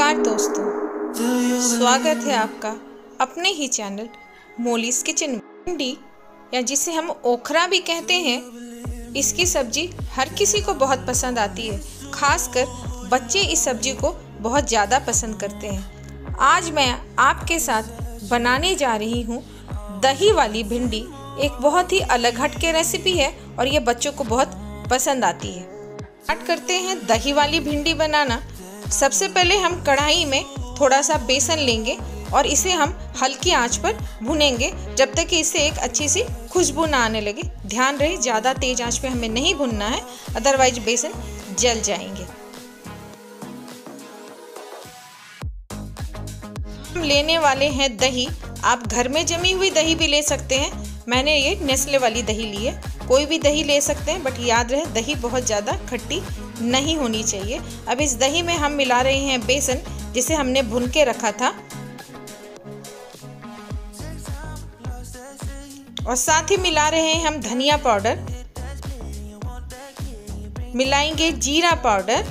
नमस्कार दोस्तों। स्वागत है आपका अपने ही चैनल मोलीस किचन भिंडी या जिसे हम ओखरा भी कहते हैं। इसकी सब्ज़ी हर किसी को बहुत पसंद आती है खासकर बच्चे इस सब्ज़ी को बहुत ज़्यादा पसंद करते हैं। आज मैं आपके साथ बनाने जा रही हूँ दही वाली भिंडी। एक बहुत ही अलग हटके रेसिपी है और ये बच्चों को बहुत पसंद आती है। स्टार्ट करते हैं दही वाली भिंडी बनाना। सबसे पहले हम कढ़ाई में थोड़ा सा बेसन लेंगे और इसे हम हल्की आँच पर भुनेंगे। जब तक कि इससे एक अच्छी सी खुशबू ना आने लगे। ध्यान रहे, ज़्यादा तेज आँच पे हमें नहीं भुनना है अदरवाइज़ बेसन जल जाएँगे। हम लेने वाले हैं दही। आप घर में जमी हुई दही भी ले सकते हैं। मैंने ये नेस्ले वाली दही ली है। कोई भी दही ले सकते हैं बट याद रहे, दही बहुत ज़्यादा खट्टी नहीं होनी चाहिए। अब इस दही में हम मिला रहे हैं बेसन, जिसे हमने भुन के रखा था। और साथ ही मिला रहे हैं हम धनिया पाउडर। मिलाएँगे जीरा पाउडर,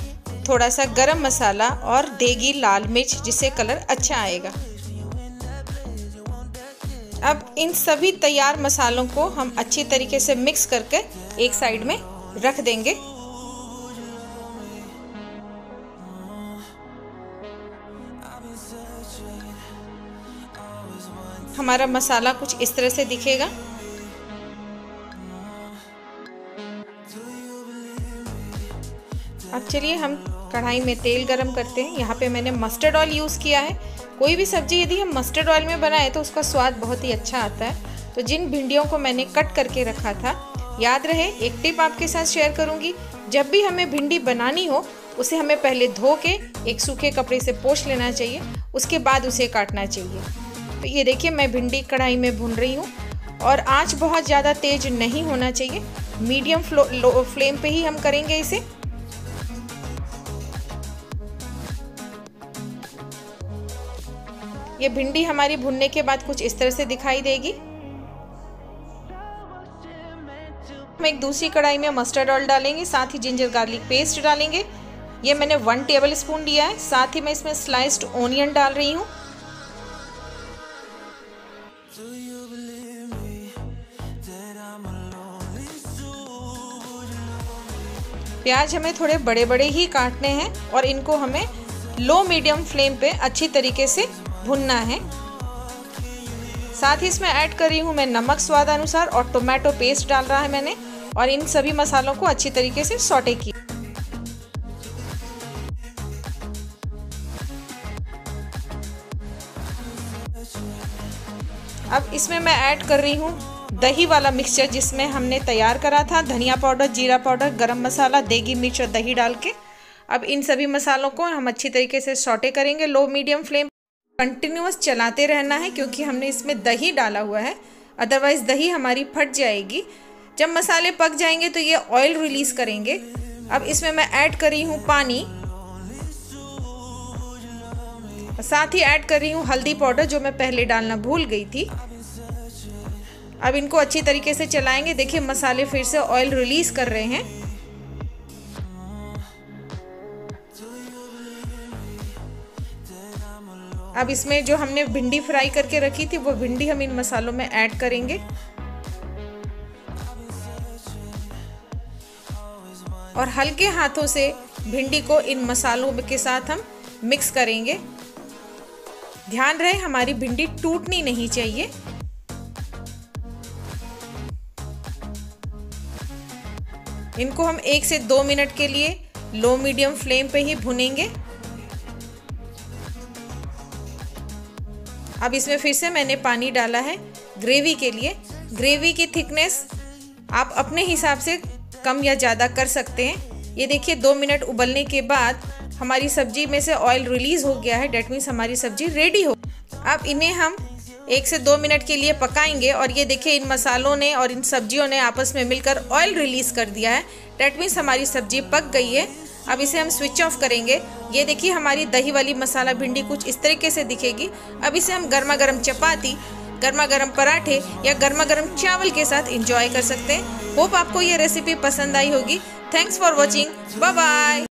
थोड़ा सा गरम मसाला और देगी लाल मिर्च, जिससे कलर अच्छा आएगा। अब इन सभी तैयार मसालों को हम अच्छी तरीके से मिक्स करके एक साइड में रख देंगे। हमारा मसाला कुछ इस तरह से दिखेगा। अब चलिए हम कढ़ाई में तेल गरम करते हैं। यहाँ पे मैंने मस्टर्ड ऑयल यूज़ किया है। कोई भी सब्ज़ी यदि हम मस्टर्ड ऑयल में बनाएँ तो उसका स्वाद बहुत ही अच्छा आता है। तो जिन भिंडियों को मैंने कट करके रखा था, याद रहे, एक टिप आपके साथ शेयर करूँगी। जब भी हमें भिंडी बनानी हो, उसे हमें पहले धो के, एक सूखे कपड़े से पोछ लेना चाहिए, उसके बाद उसे काटना चाहिए। तो ये देखिए, मैं भिंडी कढ़ाई में भून रही हूँ, और आँच बहुत ज़्यादा तेज नहीं होना चाहिए। मीडियम फ्लेम पे ही हम करेंगे इसे। ये भिंडी हमारी भुनने के बाद कुछ इस तरह से दिखाई देगी। हम एक दूसरी कढ़ाई में मस्टर्ड ऑयल डालेंगे, साथ ही जिंजर गार्लिक पेस्ट डालेंगे। ये मैंने वन टेबल स्पून लिया है, साथ ही मैं इसमें स्लाइस्ड ओनियन डाल रही हूँ। प्याज हमें थोड़े बड़े बड़े ही काटने हैं और इनको हमें लो मीडियम फ्लेम पे अच्छी तरीके से भुनना है। साथ ही इसमें ऐड कर रही हूँ मैं नमक स्वाद अनुसार और टोमेटो पेस्ट डाल रहा है मैंने और इन सभी मसालों को अच्छी तरीके से सॉटे किया। अब इसमें मैं ऐड कर रही हूँ दही वाला मिक्सचर जिसमें हमने तैयार करा था। धनिया पाउडर, जीरा पाउडर, गरम मसाला, देगी मिर्च और दही डाल के। अब इन सभी मसालों को हम अच्छी तरीके से सॉटे करेंगे। लो मीडियम फ्लेम कंटिन्यूस चलाते रहना है क्योंकि हमने इसमें दही डाला हुआ है। अदरवाइज़ दही हमारी फट जाएगी। जब मसाले पक जाएँगे तो ये ऑयल रिलीज़ करेंगे। अब इसमें मैं ऐड कर रही हूँ पानी। साथ ही ऐड कर रही हूँ हल्दी पाउडर जो मैं पहले डालना भूल गई थी। अब इनको अच्छी तरीके से चलाएँगे। देखिए मसाले फिर से ऑयल रिलीज़ कर रहे हैं। अब इसमें जो हमने भिंडी फ्राई करके रखी थी, वो भिंडी हम इन मसालों में ऐड करेंगे। और हल्के हाथों से भिंडी को इन मसालों के साथ हम मिक्स करेंगे। ध्यान रहे, हमारी भिंडी टूटनी नहीं चाहिए। इनको हम एक से दो मिनट के लिए लो मीडियम फ्लेम पे ही भुनेंगे। अब इसमें फिर से मैंने पानी डाला है ग्रेवी के लिए। ग्रेवी की थिकनेस आप अपने हिसाब से कम या ज़्यादा कर सकते हैं। ये देखिए, दो मिनट उबलने के बाद हमारी सब्ज़ी में से ऑयल रिलीज़ हो गया है। डेट मीन्स हमारी सब्ज़ी रेडी हो। अब इन्हें हम एक से दो मिनट के लिए पकाएँगे और ये देखिए, इन मसालों ने और इन सब्जियों ने आपस में मिलकर ऑयल रिलीज़ कर दिया है। डेट मीन्स हमारी सब्ज़ी पक गई है। अब इसे हम स्विच ऑफ़ करेंगे। ये देखिए हमारी दही वाली मसाला भिंडी कुछ इस तरीके से दिखेगी। अब इसे हम गर्मा गर्म चपाती गर्मा गर्म पराठे या गर्मा गर्म चावल के साथ इंजॉय कर सकते हैं। होप आपको ये रेसिपी पसंद आई होगी। Thanks for watching bye